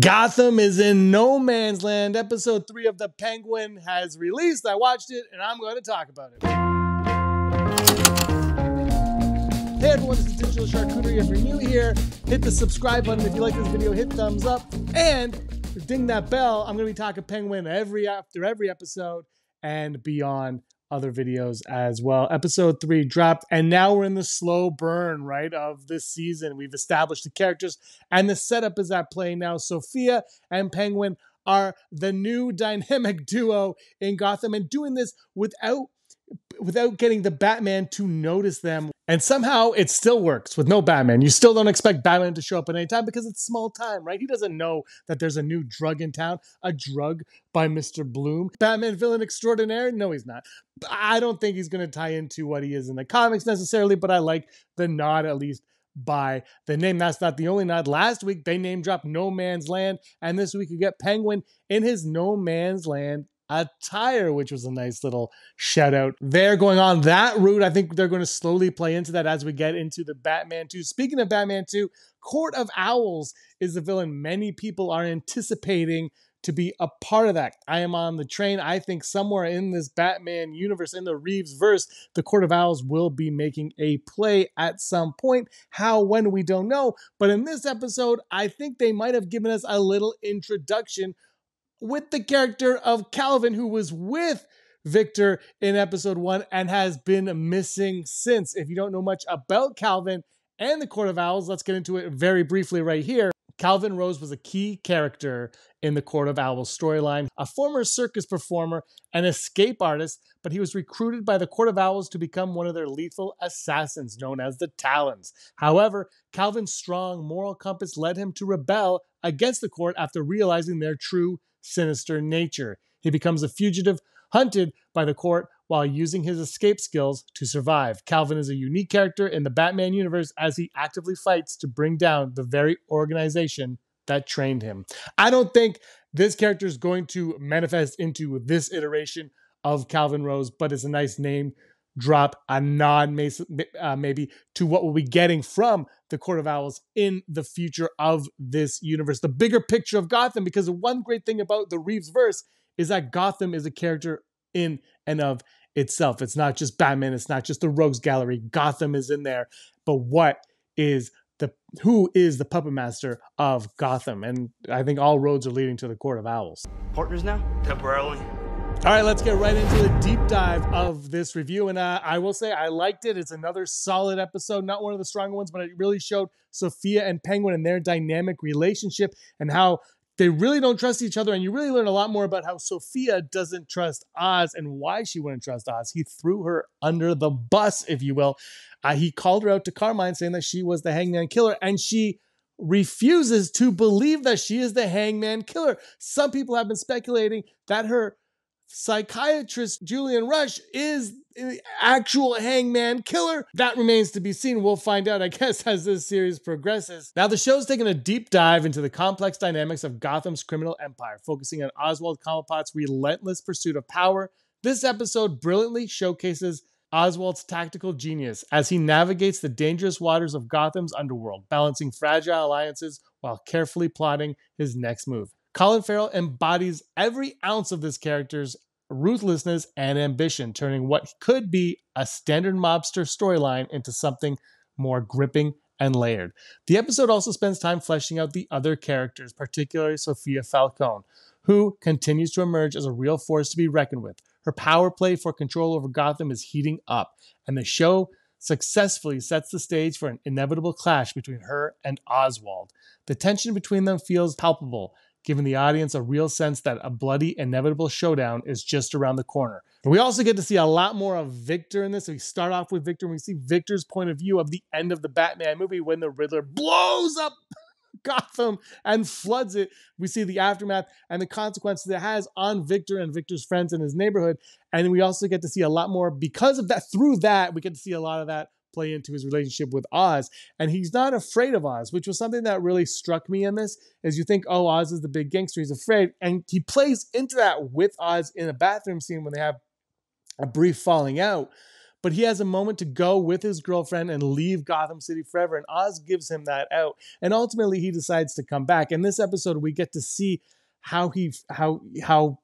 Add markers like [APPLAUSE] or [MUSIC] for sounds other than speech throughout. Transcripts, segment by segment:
Gotham is in no man's land. Episode three of The Penguin has released. I watched it and I'm going to talk about it. Hey everyone, this is Digital Charcuterie. If you're new here, hit the subscribe button. If you like this video, hit thumbs up and ding that bell. I'm going to be talking Penguin every after every episode and beyond other videos as well. Episode three dropped, and now we're in the slow burn, right, of this season. We've established the characters, and the setup is at play now. Sofia and Penguin are the new dynamic [LAUGHS] duo in Gotham, and doing this without without getting the Batman to notice them. And somehow it still works with no Batman. You still don't expect Batman to show up at any time because it's small time, right? He doesn't know that there's a new drug in town, a drug by Mr. Bloom. Batman villain extraordinaire? No, he's not. I don't think he's going to tie into what he is in the comics necessarily, but I like the nod at least by the name. That's not the only nod. Last week they name dropped No Man's Land, and this week you get Penguin in his No Man's Land attire, which was a nice little shout out there. Going on that route, I think they're going to slowly play into that as we get into the Batman 2. Speaking of Batman 2, Court of Owls is the villain many people are anticipating to be a part of that. I am on the train. I think somewhere in this Batman universe, in the Reeves verse, the Court of Owls will be making a play at some point. How, when, we don't know. But in this episode, I think they might have given us a little introduction with the character of Calvin, who was with Victor in episode one and has been missing since. If you don't know much about Calvin and the Court of Owls, let's get into it very briefly right here. Calvin Rose was a key character in the Court of Owls storyline, a former circus performer and escape artist, but he was recruited by the Court of Owls to become one of their lethal assassins known as the Talons. However, Calvin's strong moral compass led him to rebel against the court after realizing their true sinister nature. He becomes a fugitive, hunted by the court while using his escape skills to survive. Calvin is a unique character in the Batman universe as he actively fights to bring down the very organization that trained him. I don't think this character is going to manifest into this iteration of Calvin Rose, but it's a nice name drop, a nod uh, maybe to what we'll be getting from the Court of Owls in the future of this universe, the bigger picture of Gotham. Because the one great thing about the Reeves verse is that Gotham is a character in and of itself. It's not just Batman, it's not just the Rogues Gallery. Gotham is in there. But what is the who is the puppet master of Gotham? And I think all roads are leading to the Court of Owls. Partners now? Temporarily. All right, let's get right into the deep dive of this review. And uh, I will say I liked it. It's another solid episode, not one of the stronger ones, but it really showed Sofia and Penguin and their dynamic relationship and how they really don't trust each other. And you really learn a lot more about how Sofia doesn't trust Oz and why she wouldn't trust Oz. He threw her under the bus, if you will. Uh, he called her out to Carmine saying that she was the hangman killer, and she refuses to believe that she is the hangman killer. Some people have been speculating that her psychiatrist Julian Rush is the actual hangman killer. That remains to be seen. We'll find out, I guess, [LAUGHS] as this series progresses. Now, the show's taking a deep dive into the complex dynamics of Gotham's criminal empire, focusing on Oswald Cobblepot's relentless pursuit of power. This episode brilliantly showcases Oswald's tactical genius as he navigates the dangerous waters of Gotham's underworld, balancing fragile alliances while carefully plotting his next move. Colin Farrell embodies every ounce of this character's ruthlessness and ambition, turning what could be a standard mobster storyline into something more gripping and layered. The episode also spends time fleshing out the other characters, particularly Sofia Falcone, who continues to emerge as a real force to be reckoned with. Her power play for control over Gotham is heating up, and the show successfully sets the stage for an inevitable clash between her and Oswald. The tension between them feels palpable giving the audience a real sense that a bloody, inevitable showdown is just around the corner. we also get to see a lot more of Victor in this. we start off with Victor and we see Victor's point of view of the end of the Batman movie when the Riddler blows up [LAUGHS] Gotham and floods it. We see the aftermath and the consequences it has on Victor and Victor's friends in his neighborhood. And we also get to see a lot more because of that. Through that, we get to see a lot of that play into his relationship with Oz. And he's not afraid of Oz, which was something that really struck me in this. Is you think, oh, Oz is the big gangster, he's afraid. And he plays into that with Oz in a bathroom scene when they have a brief falling out. but he has a moment to go with his girlfriend and leave Gotham City forever. And Oz gives him that out. And ultimately, he decides to come back. In this episode, we get to see how he how how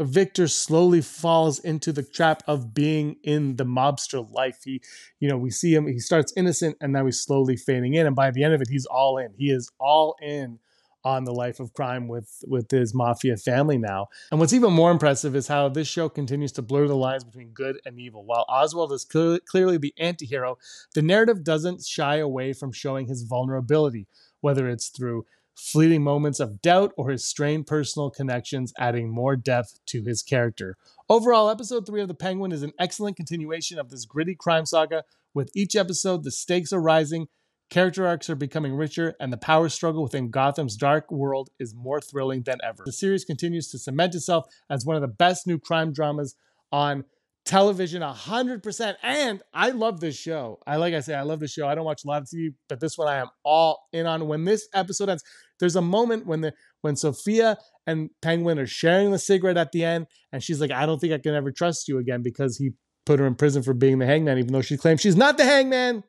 Victor slowly falls into the trap of being in the mobster life. He, you know, we see him, he starts innocent and now he's slowly fading in. And by the end of it, he's all in. He is all in on the life of crime with with his mafia family now. And what's even more impressive is how this show continues to blur the lines between good and evil. While Oswald is cl- clearly the anti-hero, the narrative doesn't shy away from showing his vulnerability, whether it's through fleeting moments of doubt or his strained personal connections adding more depth to his character. Overall, episode 3 of The Penguin is an excellent continuation of this gritty crime saga. With each episode, the stakes are rising, character arcs are becoming richer, and the power struggle within Gotham's dark world is more thrilling than ever. The series continues to cement itself as one of the best new crime dramas on television 100% and i love this show i like i say i love this show i don't watch a lot of tv but this one i am all in on when this episode ends there's a moment when the when sofia and penguin are sharing the cigarette at the end and she's like i don't think i can ever trust you again because he put her in prison for being the hangman even though she claims she's not the hangman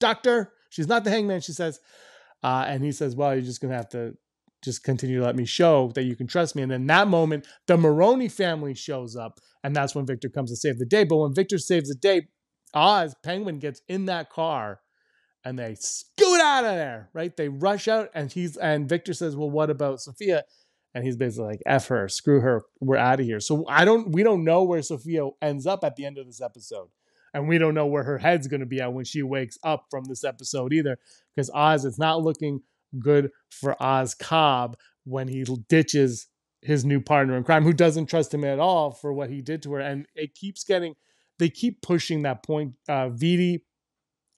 doctor she's not the hangman she says uh, and he says well you're just gonna have to just continue to let me show that you can trust me. And then that moment, the Maroni family shows up, and that's when Victor comes to save the day. But when Victor saves the day, Oz, Penguin gets in that car and they scoot out of there, right? They rush out, and he's and Victor says, Well, what about Sofia? And he's basically like, F her, screw her, we're out of here. So I don't we don't know where Sofia ends up at the end of this episode. And we don't know where her head's gonna be at when she wakes up from this episode either. Because Oz, it's not looking good for Oz Cobb when he ditches his new partner in crime, who doesn't trust him at all for what he did to her. And it keeps getting, they keep pushing that point. Uh, Viti,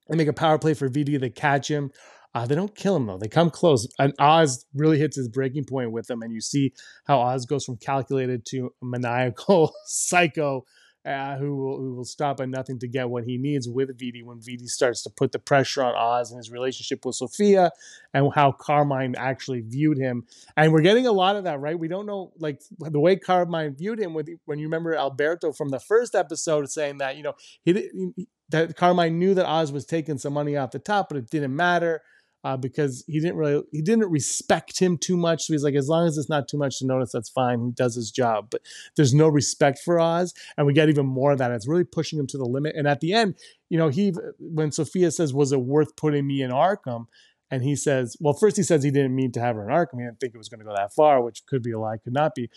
they make a power play for Viti. They catch him. Uh, they don't kill him though. They come close, and Oz really hits his breaking point with them. And you see how Oz goes from calculated to maniacal [LAUGHS] psycho uh, who will who will stop at nothing to get what he needs with Viti when Viti starts to put the pressure on Oz and his relationship with Sofia and how Carmine actually viewed him. And we're getting a lot of that, right? We don't know like the way Carmine viewed him with when you remember Alberto from the first episode saying that, you know, he that Carmine knew that Oz was taking some money off the top, but it didn't matter uh, because he didn't really he didn't respect him too much. So he's like, as long as it's not too much to notice, that's fine. He does his job, but there's no respect for Oz, and we get even more of that. It's really pushing him to the limit. And at the end, you know, he when Sofia says, "Was it worth putting me in Arkham?" And he says, well, first he says he didn't mean to have her in Arkham. He didn't think it was going to go that far, which could be a lie, could not be.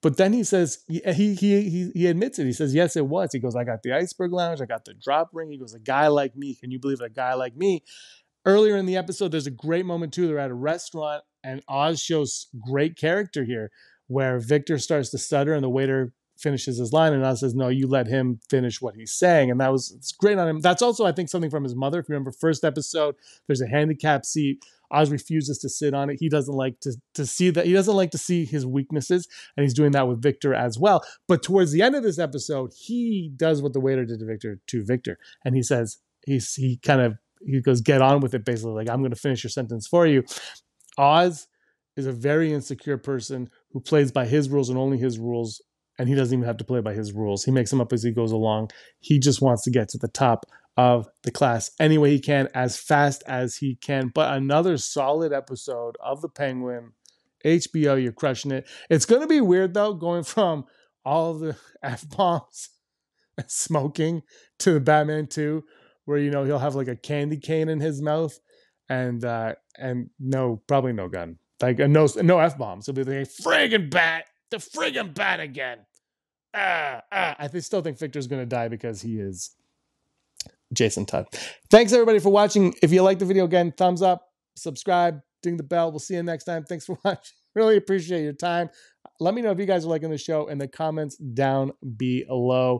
But then he says he, he he he admits it. He says yes, it was. He goes, I got the iceberg lounge, I got the drop ring. He goes, a guy like me, can you believe a guy like me earlier in the episode, there's a great moment too. They're at a restaurant, and Oz shows great character here, where Victor starts to stutter, and the waiter finishes his line, and Oz says, "No, you let him finish what he's saying," and that was it's great on him. That's also, I think, something from his mother. If you remember, first episode, there's a handicap seat. Oz refuses to sit on it. He doesn't like to to see that. He doesn't like to see his weaknesses, and he's doing that with Victor as well. But towards the end of this episode, he does what the waiter did to Victor to Victor, and he says he's he kind of he goes, get on with it, basically. Like, I'm going to finish your sentence for you. Oz is a very insecure person who plays by his rules and only his rules, and he doesn't even have to play by his rules. He makes them up as he goes along. He just wants to get to the top of the class any way he can, as fast as he can. But another solid episode of The Penguin. HBO, you're crushing it. It's going to be weird, though, going from all the [LAUGHS] F bombs smoking to the Batman 2 where you know he'll have like a candy cane in his mouth and uh and no probably no gun like no no f bombs he'll be like friggin bat the friggin bat again ah, ah. i still think victor's gonna die because he is jason todd. Thanks everybody for watching. If you like the video again thumbs up subscribe ding the bell. We'll see you next time. Thanks for [LAUGHS] watching. Really appreciate your time. Let me know if you guys are liking the show in the comments down below